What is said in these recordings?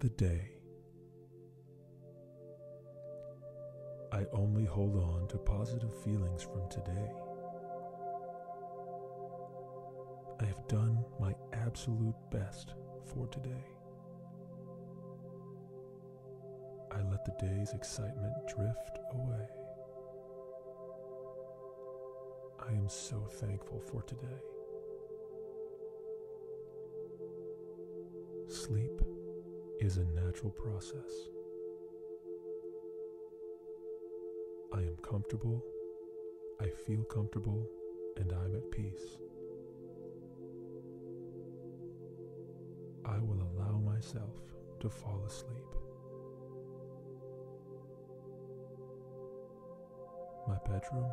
the day. I only hold on to positive feelings from today. I have done my absolute best for today. I let the day's excitement drift away. I am so thankful for today. Sleep is a natural process. I am comfortable, I feel comfortable, and I'm at peace. I will allow myself to fall asleep. My bedroom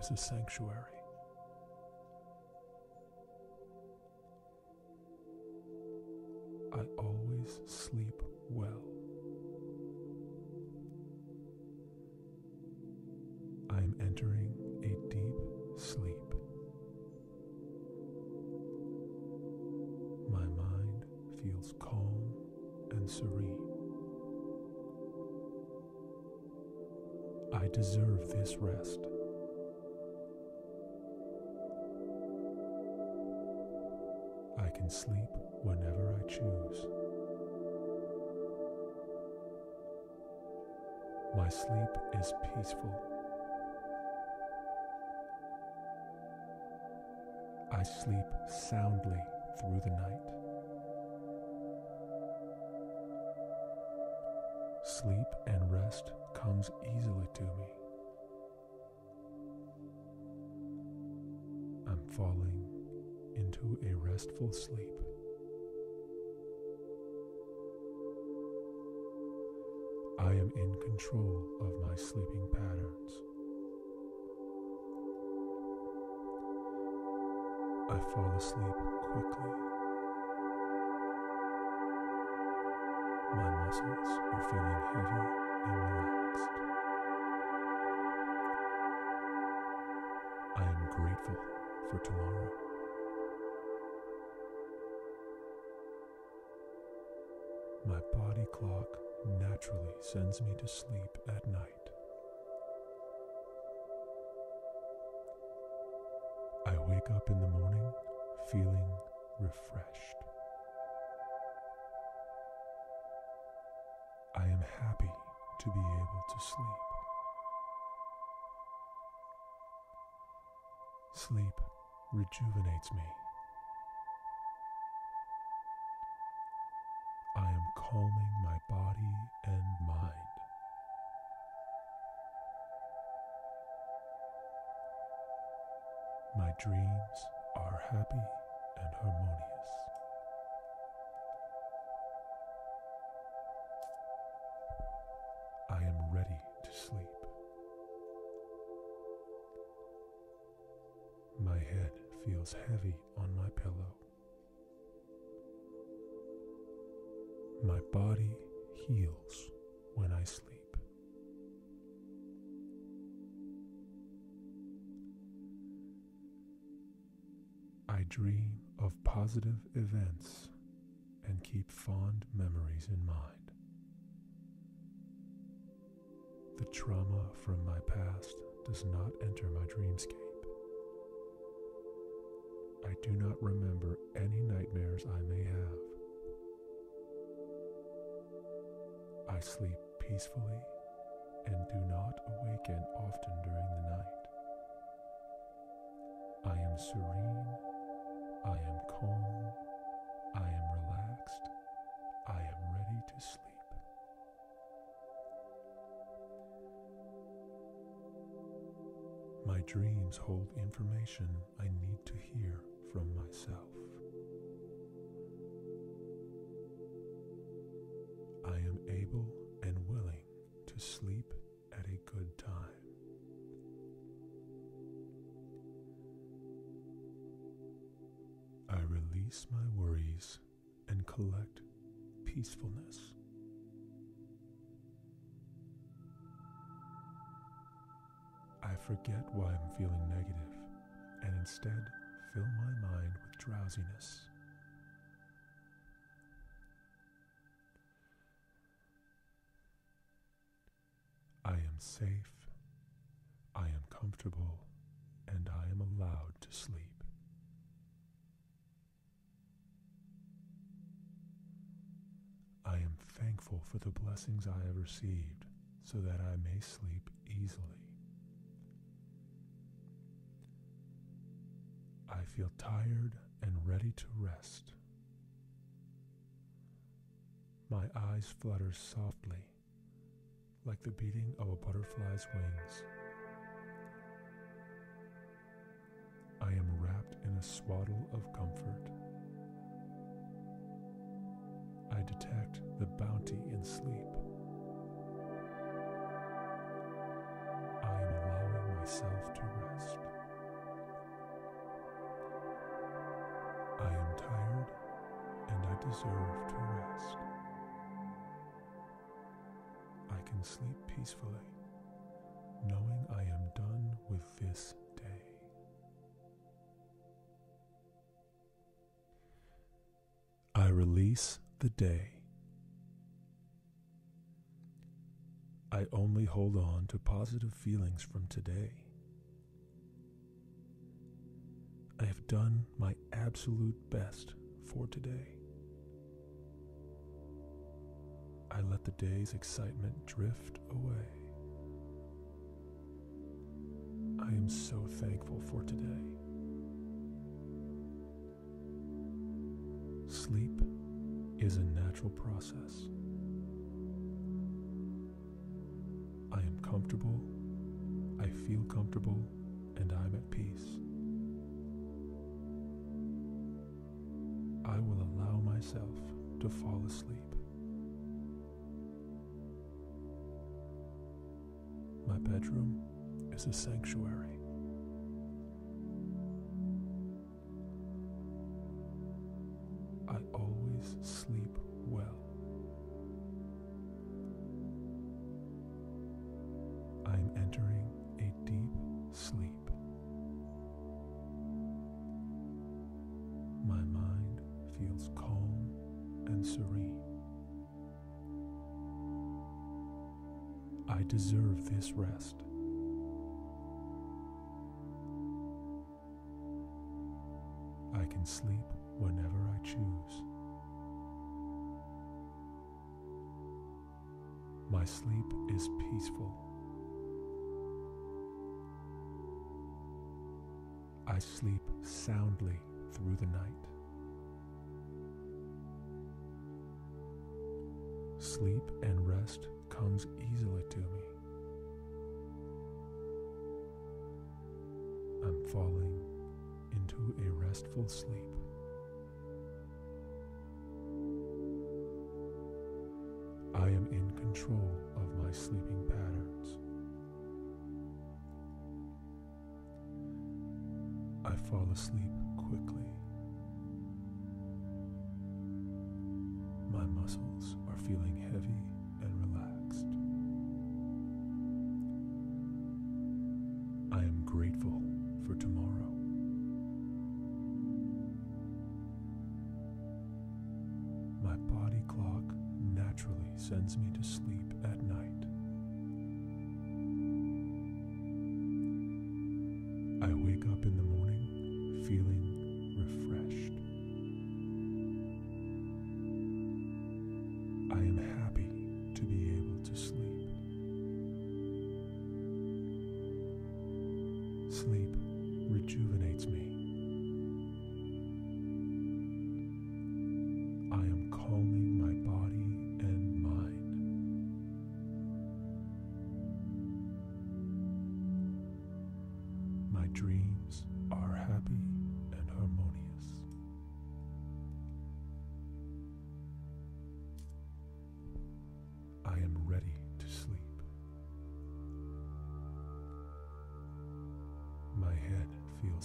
is a sanctuary. I always sleep well. I am entering a deep sleep. My mind feels calm and serene. I deserve this rest. I can sleep whenever I choose. My sleep is peaceful. I sleep soundly through the night. Sleep and rest comes easily to me. I'm falling into a restful sleep. I am in control of my sleeping patterns. I fall asleep quickly. My muscles are feeling heavy and relaxed. I am grateful for tomorrow. My body clock naturally sends me to sleep at night. I wake up in the morning feeling refreshed. I am happy to be able to sleep. Sleep rejuvenates me. I am calming dreams are happy and harmonious. I am ready to sleep. My head feels heavy on my pillow. Positive events and keep fond memories in mind. The trauma from my past does not enter my dreamscape. I do not remember any nightmares I may have. I sleep peacefully and do not awaken often during the night. I am serene. I am calm. I am relaxed. I am ready to sleep. My dreams hold information I need to hear from myself. release my worries and collect peacefulness. I forget why I'm feeling negative and instead fill my mind with drowsiness. I am safe, I am comfortable, and I am allowed to sleep. Thankful for the blessings I have received so that I may sleep easily. I feel tired and ready to rest. My eyes flutter softly like the beating of a butterfly's wings. I am wrapped in a swaddle of comfort. Detect the bounty in sleep. I am allowing myself to rest. I am tired and I deserve to rest. I can sleep peacefully, knowing I am done with this day. I release the day. I only hold on to positive feelings from today. I have done my absolute best for today. I let the day's excitement drift away. I am so thankful for today. Sleep is a natural process. Comfortable, I feel comfortable, and I'm at peace. I will allow myself to fall asleep. My bedroom is a sanctuary. Sleep. My mind feels calm and serene. I deserve this rest. I can sleep whenever I choose. My sleep is peaceful. I sleep soundly through the night. Sleep and rest comes easily to me. I'm falling into a restful sleep. I am in control of my sleeping patterns. Asleep quickly. My muscles are feeling heavy and relaxed. I am grateful for tomorrow. My body clock naturally sends me to sleep at rejuvenates me.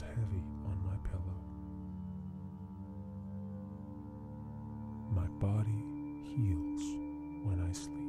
Heavy on my pillow. My body heals when I sleep.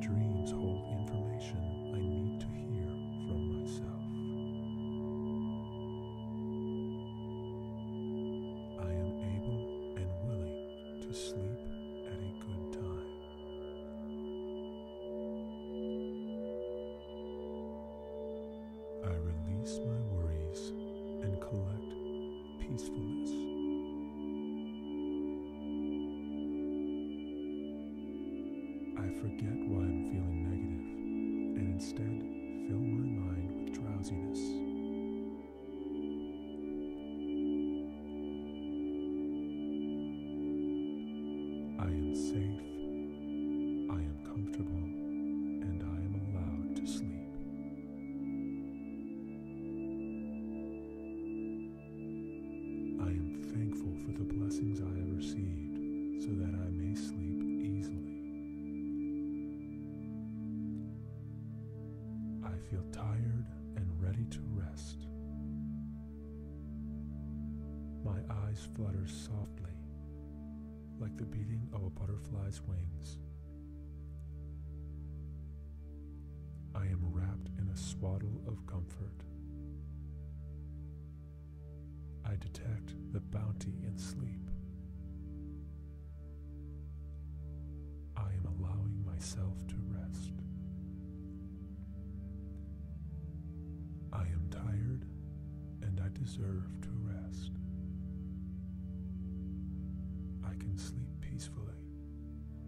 Dreams hold information I need to hear from myself. I am able and willing to sleep for the blessings I have received so that I may sleep easily. I feel tired and ready to rest. My eyes flutter softly, like the beating of a butterfly's wings. Deserve to rest. I can sleep peacefully,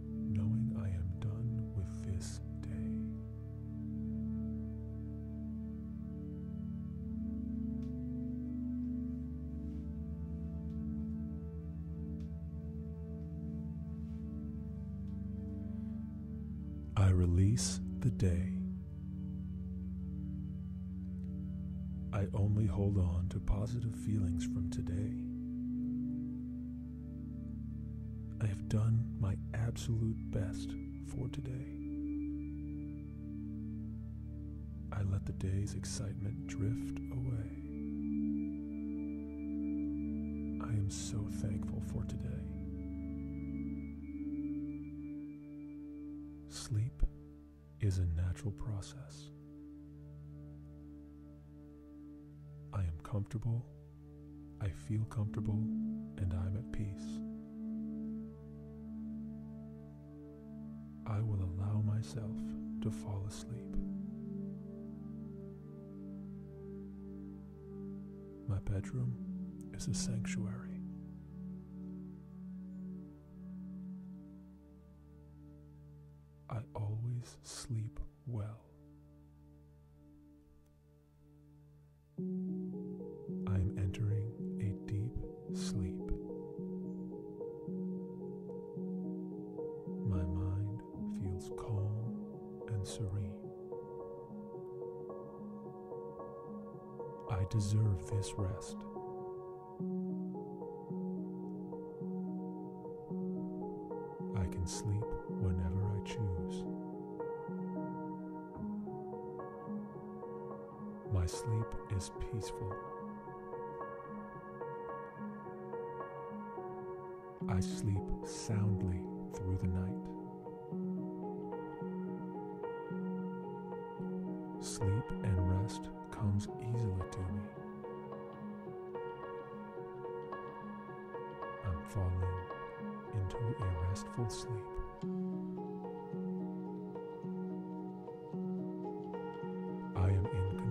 knowing I am done with this day. I release the day. Only hold on to positive feelings from today. I have done my absolute best for today. I let the day's excitement drift away. I am so thankful for today. Sleep is a natural process. Comfortable, I feel comfortable, and I'm at peace. I will allow myself to fall asleep. My bedroom is a sanctuary. I always sleep well. And serene. I deserve this rest.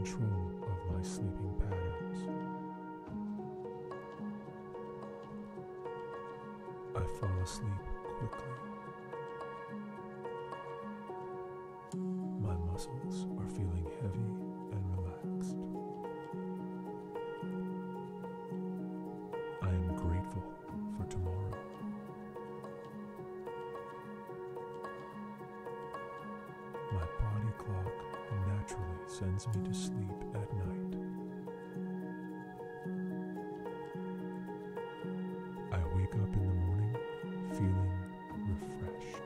Control of my sleeping patterns. I fall asleep quickly. Sends me to sleep at night. I wake up in the morning feeling refreshed.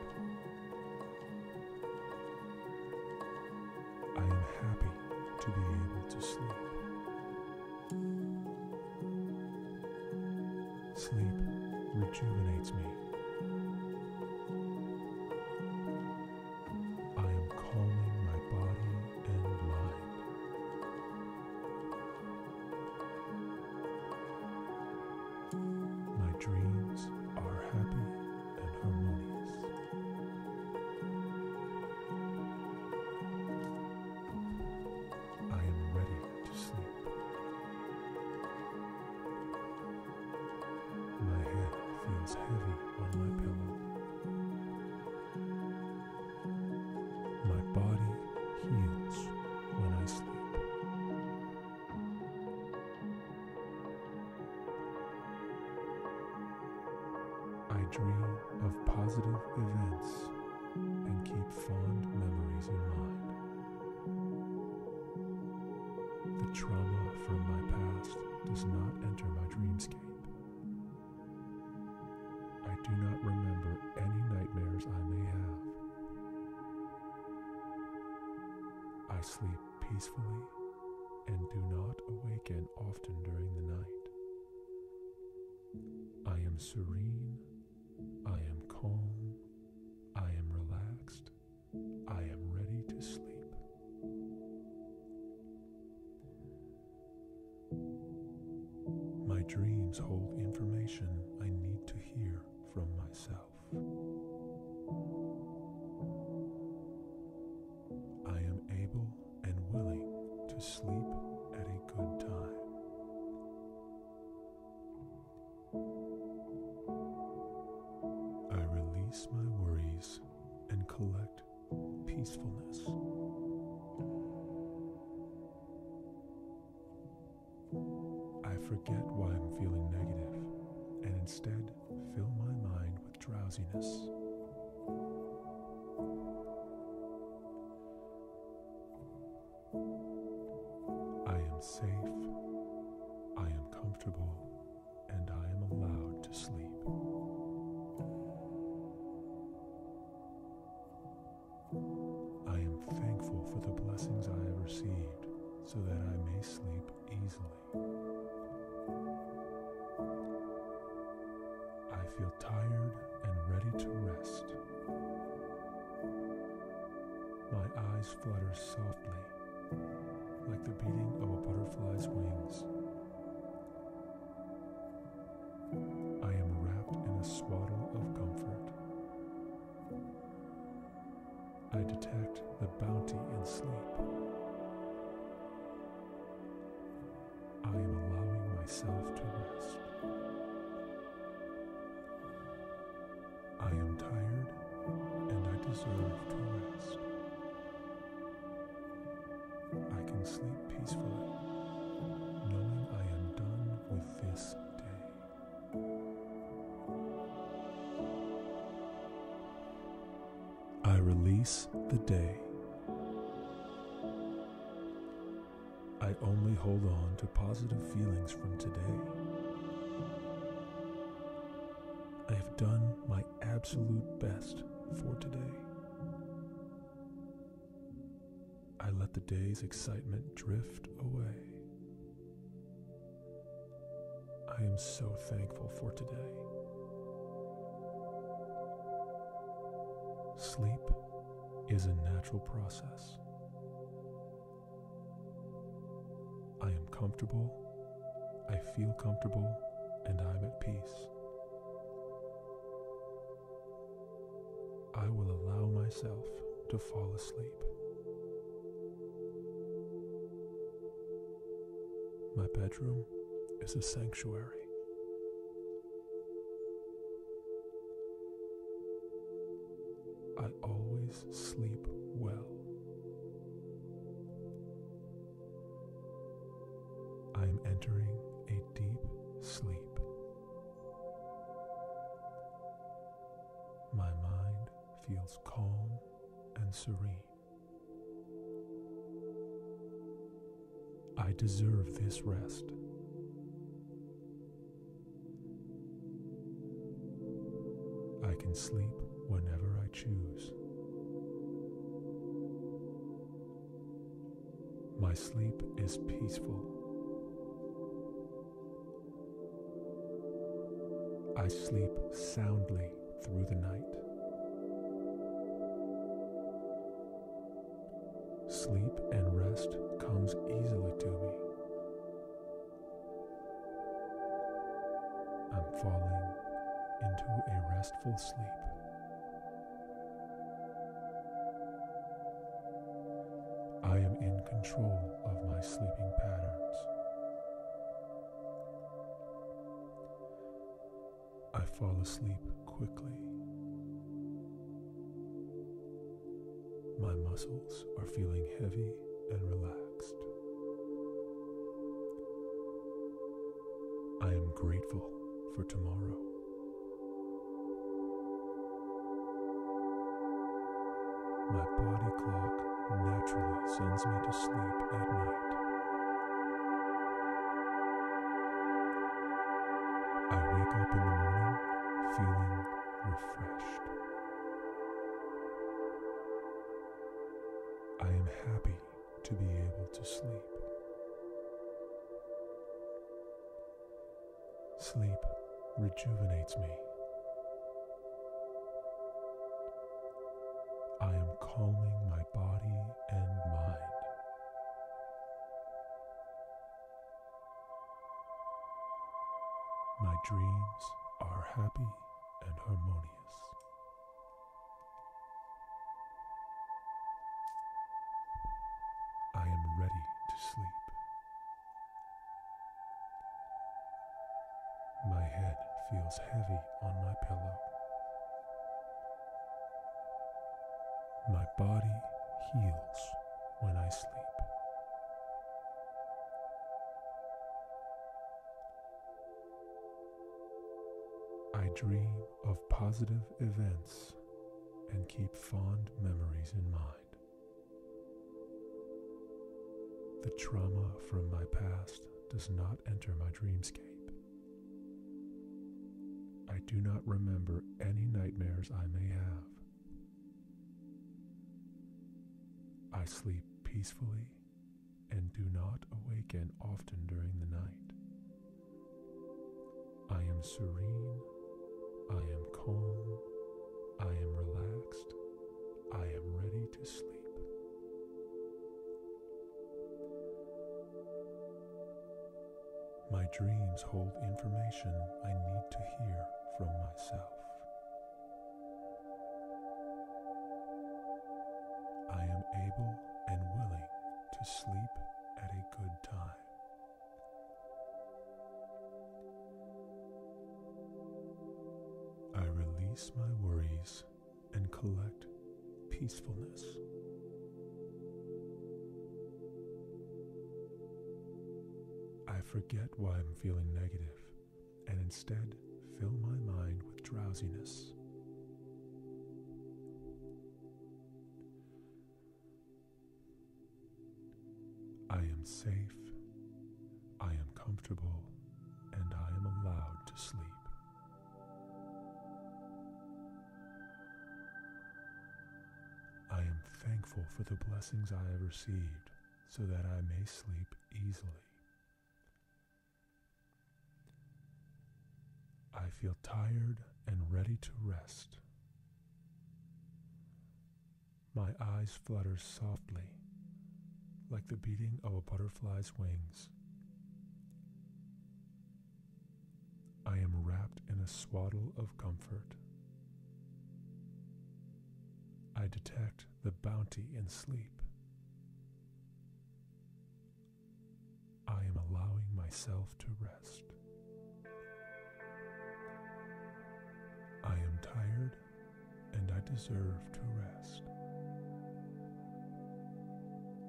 I am happy to be able to sleep. Sleep rejuvenates me. Dream of positive events and keep fond memories in mind. The trauma from my past does not enter my dreamscape. I do not remember any nightmares I may have. I sleep peacefully and do not awaken often during the night. I am serene. Dreams hold information I need to hear from myself. I am able and willing to sleep at a good time. I release my worries and collect peacefulness. Forget why I'm feeling negative and instead fill my mind with drowsiness. I am safe, I am comfortable, and I am allowed to sleep. I am thankful for the blessings I have received so that I may sleep easily. Feel tired and ready to rest. My eyes flutter softly, like the beating of a butterfly's wings. Release the day. I only hold on to positive feelings from today. I have done my absolute best for today. I let the day's excitement drift away. I am so thankful for today. Sleep is a natural process. I am comfortable, I feel comfortable, and I'm at peace. I will allow myself to fall asleep. My bedroom is a sanctuary. I always sleep well. I am entering a deep sleep. My mind feels calm and serene. I deserve this rest. I can sleep whenever My sleep is peaceful. I sleep soundly through the night. Sleep and rest comes easily to me. I'm falling into a restful sleep. Control of my sleeping patterns. I fall asleep quickly. My muscles are feeling heavy and relaxed. I am grateful for tomorrow. My body clock naturally sends me to sleep at night. I wake up in the morning feeling refreshed. I am happy to be able to sleep. Sleep rejuvenates me. My dreams are happy and harmonious. Positive events and keep fond memories in mind. The trauma from my past does not enter my dreamscape. I do not remember any nightmares I may have. I sleep peacefully and do not awaken often during the night. I am serene, I am calm, I am relaxed, I am ready to sleep. My dreams hold information I need to hear from myself. I am able and willing to sleep at a good time. Release my worries and collect peacefulness. I forget why I'm feeling negative and instead fill my mind with drowsiness. I am safe, I am comfortable, and I am allowed to sleep. Thankful for the blessings I have received so that I may sleep easily. I feel tired and ready to rest. My eyes flutter softly, like the beating of a butterfly's wings. I am wrapped in a swaddle of comfort. I detect the bounty in sleep. I am allowing myself to rest. I am tired and I deserve to rest.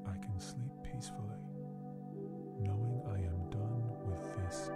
I can sleep peacefully, knowing I am done with this